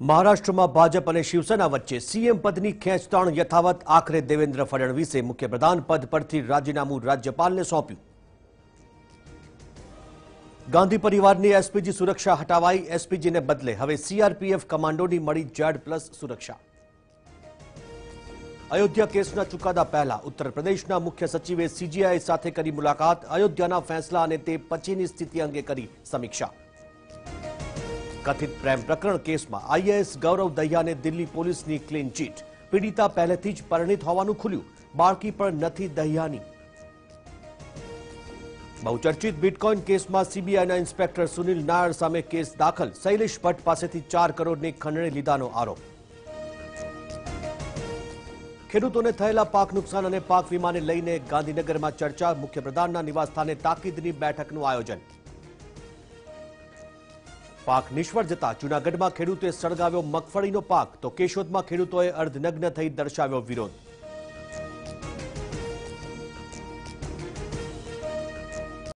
મહારાષ્ટ્રમાં ભાજપ અને શિવસેના વચ્ચે સીએમ પદની ખેંચતાણ યથાવત આખરે દેવેન્દ્ર ફડણવીસે મુખ્યપ્રધાન પદ પરથી રાજીનામું રાજ્યપાલને સોંપ્યું ગાંધી પરિવારની એસપીજી સુરક્ષા હટાવાઈ એસપીજીને બદલે હવે સીઆરપીએફ કમાન્ડોની મળી જેડ પ્લસ સુરક્ષા અયોધ્યા કેસના ચુકાદા પહેલા ઉત્તર પ્રદેશના મુખ્ય સચિવે સીજીઆઈ સાથે કરી મુલાકાત અયોધ્યાના ફેંસલા અને તે પછીની સ્થિતિ અંગે કરી સમીક્ષા કથિત પ્રેમ પ્રકરણ કેસમાં આઈએએસ ગૌરવ દહિયાને દિલ્હી પોલીસની ક્લીન ચીટ પીડિતા પહેલેથી જ પરિણીત હોવાનું ખુલ્યું બાળકી પણ નથી દહિયાની બહુચર્ચિત બિટકોઇન કેસમાં સીબીઆઈના ઇન્સ્પેક્ટર સુનિલ નાયર સામે કેસ દાખલ શૈલેષ ભટ્ટ પાસેથી ચાર કરોડની ખંડણી લીધાનો આરોપ ખેડૂતોને થયેલા પાક નુકસાન અને પાક વીમાને લઈને ગાંધીનગરમાં ચર્ચા મુખ્યપ્રધાનના નિવાસસ્થાને તાકીદની બેઠકનું આયોજન પાક નિષ્ફળ જતા જૂનાગઢમાં ખેડૂતે સળગાવ્યો મગફળીનો પાક. તો કેશોદમાં ખેડૂતોએ અર્ધનગ્ન થઈ દર્શાવ્યો વિરોધ.